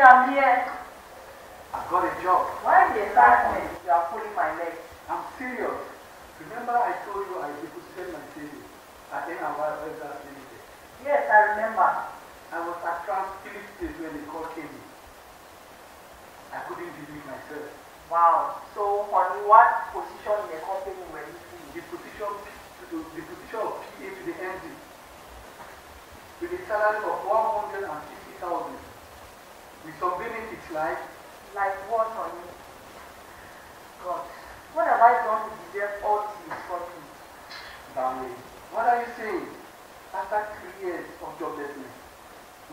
I'm here. I've got a job. Why the excitement? You are pulling my leg. I'm serious. Remember I told you I deposited my savings at NRY Ventures Limited. Yes, I remember. I was at trans three days when the call came in. I couldn't believe myself. Wow. So, honey, what position in the company were you in? The position, the position of PA to the MD with a salary of 150,000 with some benefits like Like what, on me? God, what have I done to deserve all these fortunes? Darling, what are you saying? After three years of joblessness,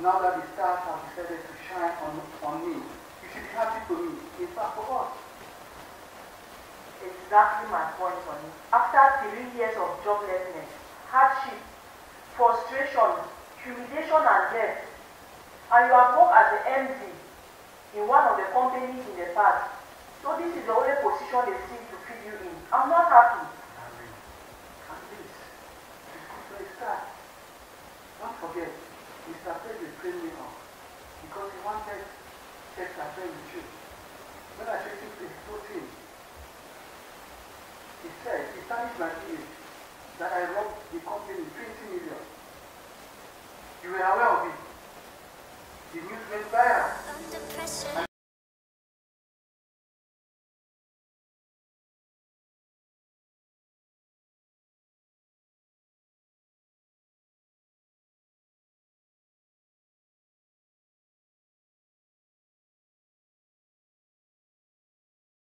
now that the stars have decided to shine on, on me, you should be happy for me. In fact, for us. Exactly my point, honey. After three years of joblessness, hardship, frustration, humiliation, and death, and you have worked as the MD in one of the companies in the past. So this is the only position they seem to fit you in. I'm not happy. At least, it's good for start. Don't forget, Mr. Pedro trained me up because he wanted sex affair with you. When I took him to his team, he said, he tarnished my image that I robbed the company 20 million. You were aware of it. The news went viral.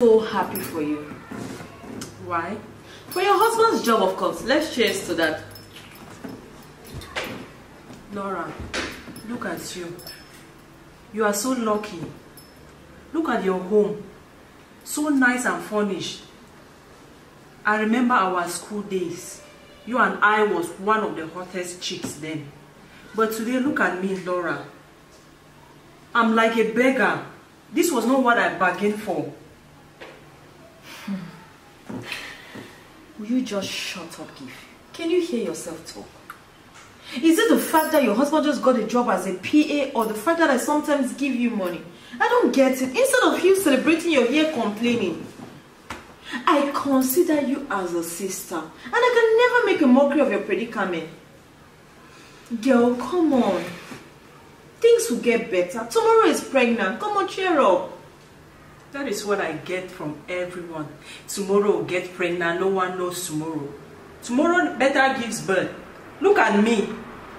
so happy for you. Why? For your husband's job, of course. Let's cheers to that. Laura, look at you. You are so lucky. Look at your home. So nice and furnished. I remember our school days. You and I was one of the hottest chicks then. But today, look at me, Laura. I'm like a beggar. This was not what I bargained for. Hmm. Will you just shut up, Gift? Can you hear yourself talk? Is it the fact that your husband just got a job as a PA or the fact that I sometimes give you money? I don't get it. Instead of you celebrating, you're here complaining. I consider you as a sister and I can never make a mockery of your predicament. Girl, come on. Things will get better. Tomorrow is pregnant. Come on, cheer up. That is what I get from everyone. Tomorrow will get pregnant. No one knows tomorrow. Tomorrow better gives birth. Look at me.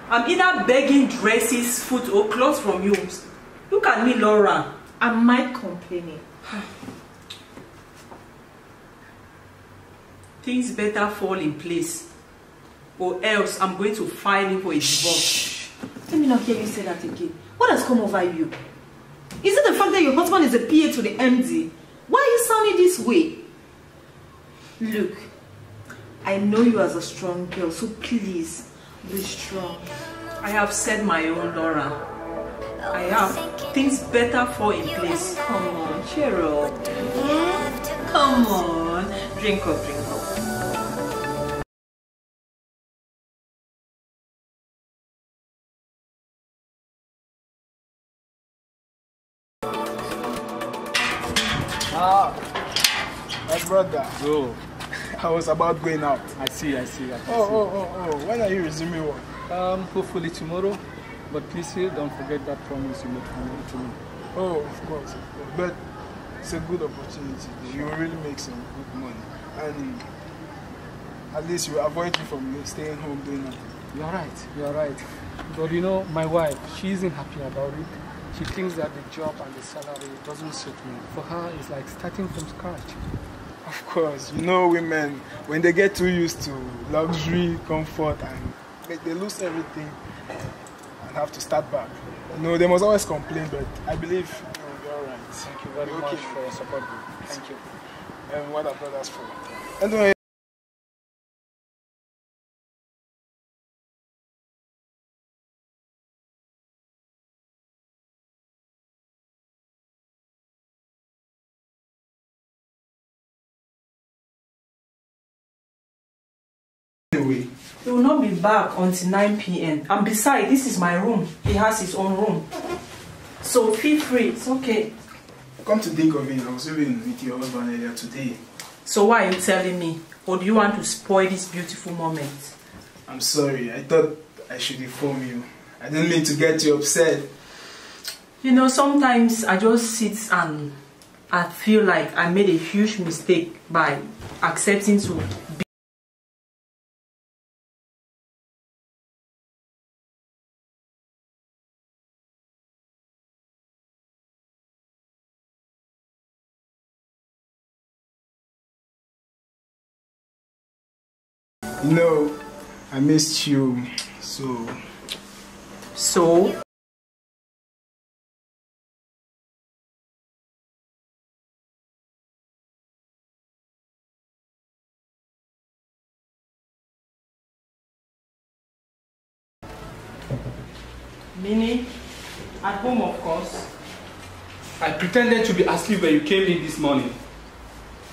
I'm either begging dresses, food, or clothes from you. Look at me, Laura. Am I complaining? Things better fall in place. Or else I'm going to file for a divorce. Let me not hear you say that again. What has come over you? Is it the fact that your husband is a PA to the MD? Why are you sounding this way? Look, I know you as a strong girl, so please be strong. I have said my own, Laura. I have. Things better fall in place. Come on, cheer up. Hmm? Come on. Drink up, drink up. Ah, my brother. Oh, I was about going out. I see, I see. I Oh, oh, oh, oh. When are you resuming work? Um, hopefully tomorrow. But please here, don't forget that promise you made to me. To me. Oh, of course, of course. But it's a good opportunity. You really make some good money. And at least you avoid me from staying home doing nothing. You're right, you're right. But you know, my wife, she isn't happy about it. She thinks that the job and the salary doesn't suit me. For her, it's like starting from scratch. Of course, you know women, when they get too used to luxury, comfort, and they, lose everything and have to start back. You know, they must always complain, but I believe know, you're all right. Thank you very Okay. much for your support. Thank you. And what are us for? Anyway, anyway, He will not be back until 9 p.m. And besides, this is my room. He has his own room. So feel free. It's okay. Come to think of it, I was even with your husband earlier today. So why are you telling me? Or do you want to spoil this beautiful moment? I'm sorry, I thought I should inform you. I didn't mean to get you upset. You know, sometimes I just sit and I feel like I made a huge mistake by accepting to be. You know, I missed you, so So, meaning at home, of course. I pretended to be asleep when you came in this morning.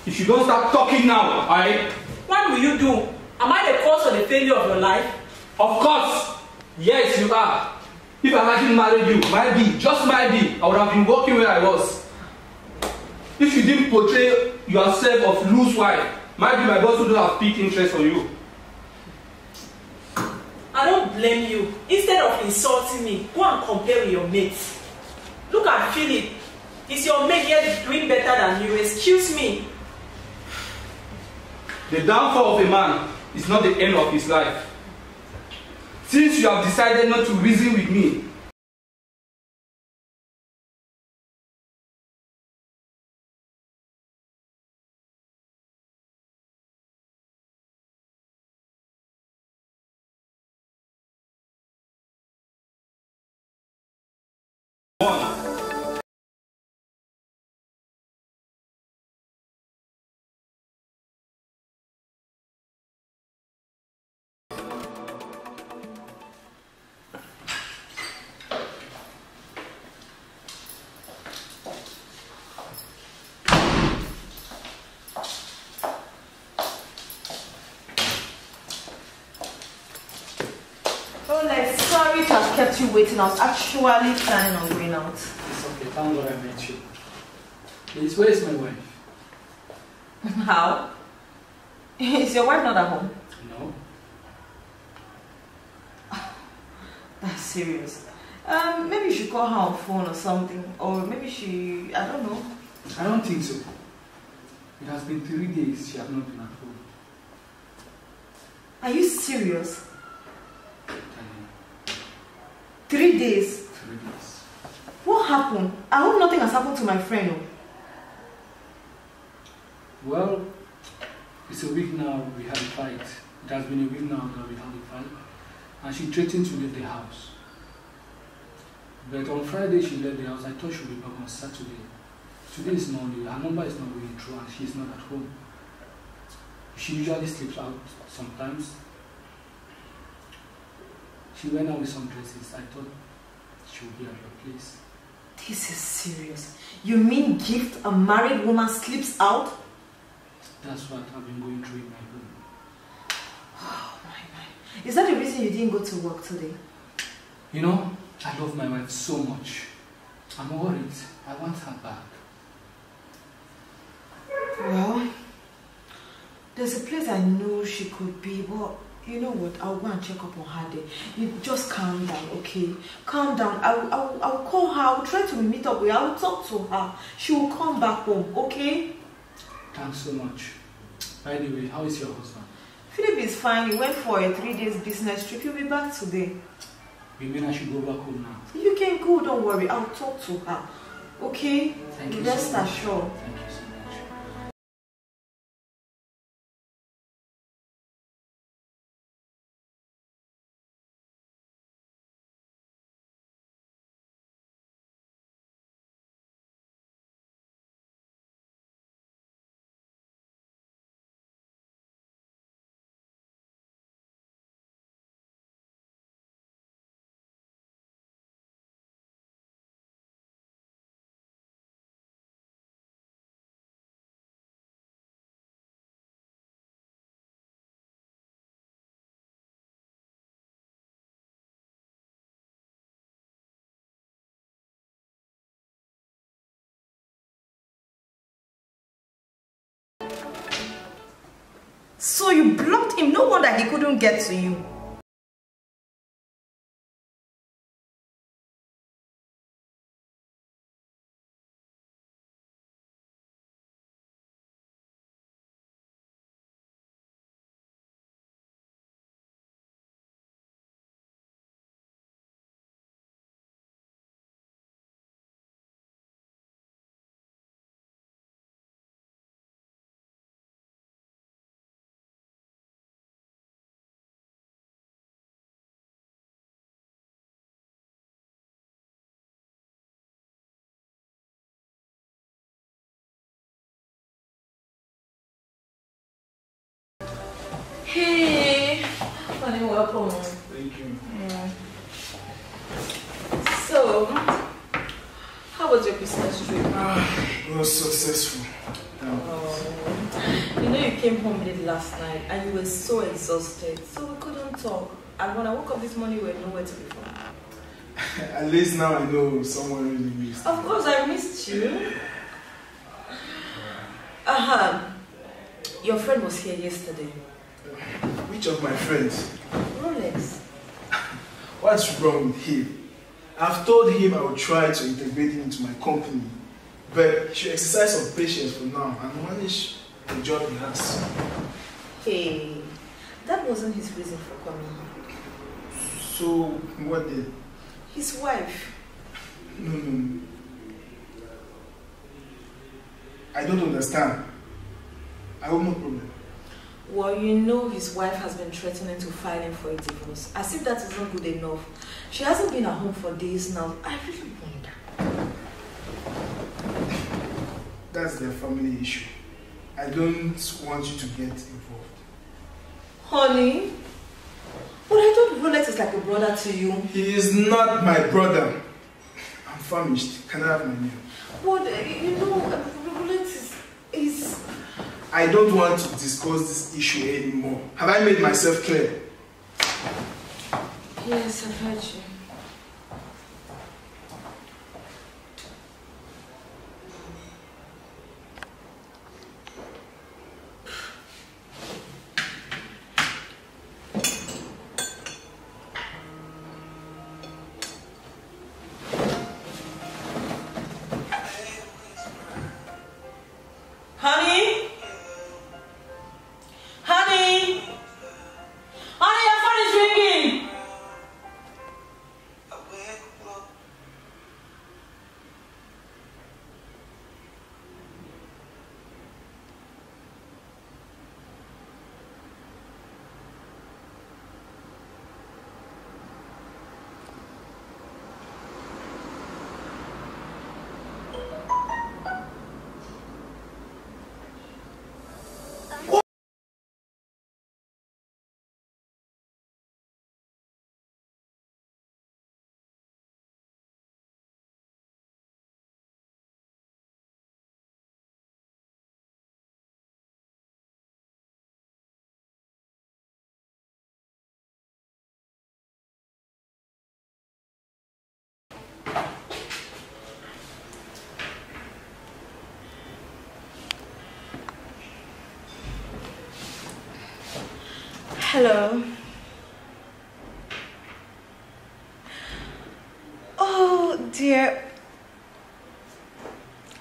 If you don't start talking now, I. What will you do? Am I the cause of the failure of your life? Of course! Yes, you are. If I hadn't married you, might be, just might be, I would have been working where I was. If you didn't portray yourself of loose wife, might be my boss would have picked interest on you. I don't blame you. Instead of insulting me, go and compare with your mates. Look at Philip. Is your mate here doing better than you? Excuse me. The downfall of a man is not the end of his life. Since you have decided not to reason with me, kept you waiting. I was actually planning on going out. It's okay, thank God I met you. Please, where is my wife? How? Is your wife not at home? No. That's serious. Um, maybe you should call her on phone or something. Or maybe she, I don't know. I don't think so. It has been three days she has not been at home. Are you serious? Three days. Three days. What happened? I hope nothing has happened to my friend. oh. Well, it's a week now we had a fight. It has been a week now that we had a fight. And she threatened to leave the house. But on Friday she left the house. I thought she would be back on Saturday. Today is Monday. Her number is not going through and she's not at home. She usually sleeps out sometimes. She went out with some dresses. I thought she would be at your place. This is serious. You mean gift a married woman sleeps out? That's what I've been going through in my home. Oh my my. Is that the reason you didn't go to work today? You know, I love my wife so much. I'm worried. I want her back. Well, there's a place I know she could be, but you know what? I'll go and check up on her there. You just calm down, okay? Calm down. I'll, I'll, I'll call her. I'll try to meet up with her. I'll talk to her. She will come back home, okay? Thanks so much. By the way, how is your husband? Philip is fine. He went for a three days business trip. He'll be back today. You mean I should go back home now? You can go, don't worry. I'll talk to her. Okay? Thank you Rest so much. assured. Thank you. So you blocked him. No wonder he couldn't get to you. Welcome. Thank you. So, how was your business trip? It was successful. Um, Oh, you know you came home late last night and you were so exhausted, so we couldn't talk. And when I woke up this morning, we were nowhere to be found. at least now I know someone really missed. Of course, I missed you. Uh-huh. Your friend was here yesterday. Which of my friends? What's wrong with him? I've told him I will try to integrate him into my company, but he should exercise some patience for now and manage the job he has. Hey, that wasn't his reason for coming. So, what did? His wife. No, no, no. I don't understand. I have no problem. Well, you know his wife has been threatening to file him for a divorce. As if that isn't good enough. She hasn't been at home for days now. I really wonder. That's their family issue. I don't want you to get involved. Honey? But I thought Rolex is like a brother to you. He is not my brother. I'm famished. Can I have my meal? But, uh, you know, Rolex is... is I don't want to discuss this issue anymore. Have I made myself clear? yes, I've heard you. Hello. Oh dear.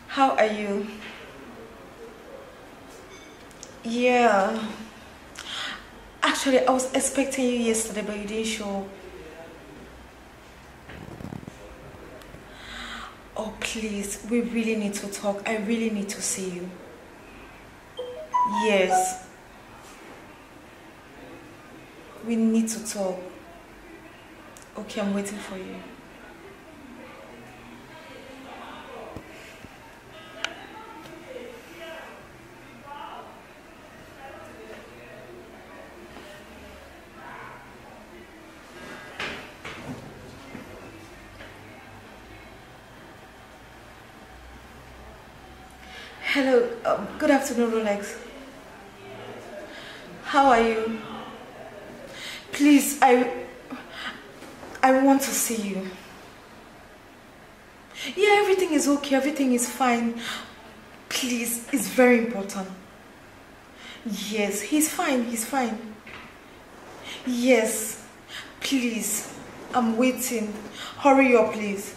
How are you? Yeah. Actually, I was expecting you yesterday, but you didn't show. Oh, please, we really need to talk. I really need to see you. Yes. We need to talk. Okay, I'm waiting for you. Hello, um, good afternoon, Rolex. How are you? Please, I I want to see you. Yeah, everything is okay, everything is fine. Please, it's very important. Yes, he's fine, he's fine. Yes, please, I'm waiting. Hurry up, please.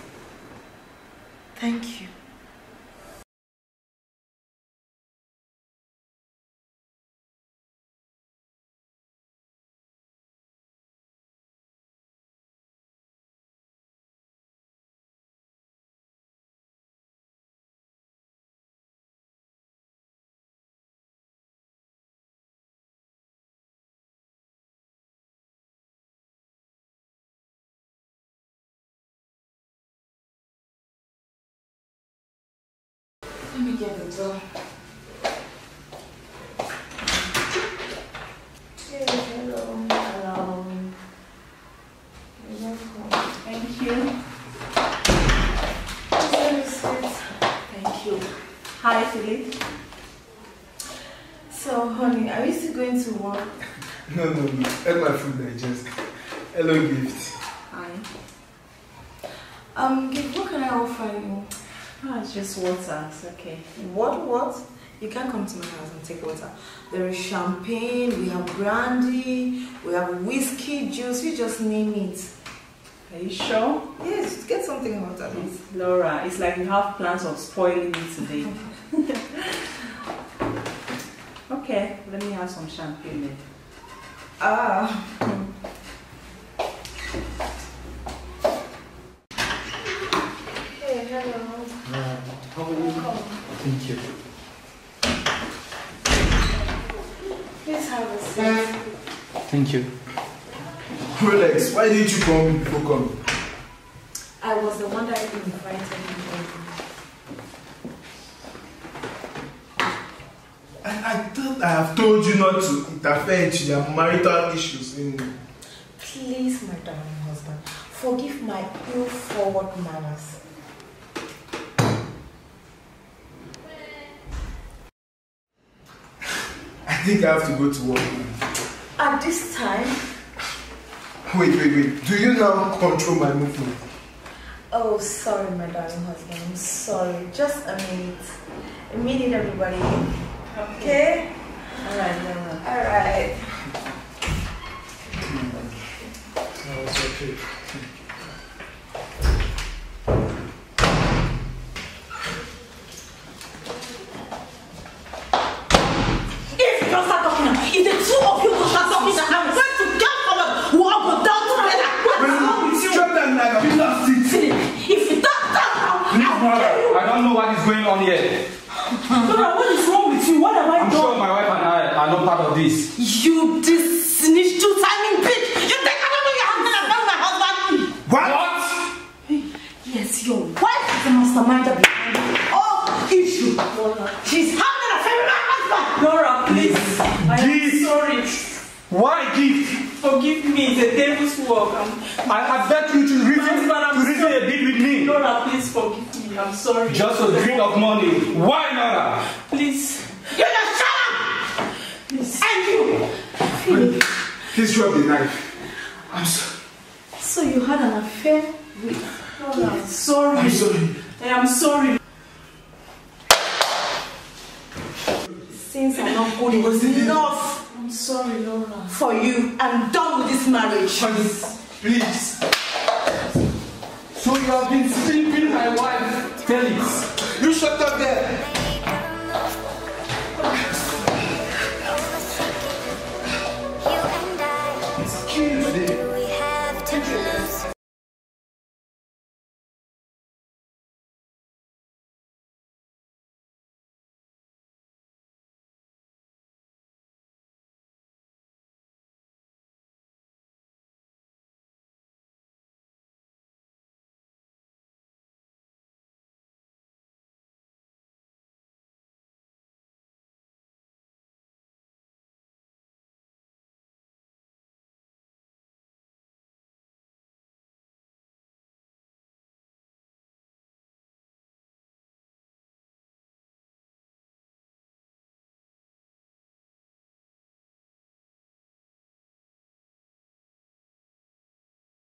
Thank you. Let me get the door. Hey, hello. Hello. Thank you. Thank you. Hi, Philip. So, honey, are you still going to work? No, no, no. Let my food digest. Hello, gift. Hi. Um, Gift, what can I offer you? Ah, it's just water. It's okay. What, what? You can't come to my house and take water. There is champagne, we have brandy, we have whiskey, juice, you just name it. Are you sure? Yes, get something hot at least. Laura, it's like you have plans of spoiling me today. okay, let me have some champagne then. Ah. Hey, hello. How are you? Thank you. Please have a seat. Thank you. Rolex, why didn't you call me before coming? I was the one that invited you. I, I thought I have told you not to interfere into their marital issues. In, Please, my darling husband, forgive my ill forward manners. Think I have to go to work. At this time, Wait, wait, wait. Do you now control my movement? oh, sorry, my darling husband, I'm sorry. Just a minute. A minute, everybody. Okay? Alright, Laura. Alright. No, it's okay. On here. Laura, what is wrong with you? What have I I'm done? sure my wife and I are not part of this. You this snitch two timing bitch! You think I don't know your husband and my husband? What? Yes, your wife is the masterminder behind all issue. She's having an affair with my husband. Laura, please. I am sorry. Why gift? Forgive me. It's a devil's work. I'm, I have begged you to reason, I'm to reason a bit with me. Laura, please forgive me. I'm sorry. Just a drink of money. Why, Nora? Please. You just shut up! Please. And you! Philip, Please drop the knife. I'm sorry. so you had an affair with... Laura, I'm sorry. I'm sorry. I am sorry. Since I'm not good enough I'm sorry, Laura. for you, I'm done with this marriage. Please. So you have been sleeping my wife, Felix. You shut up there.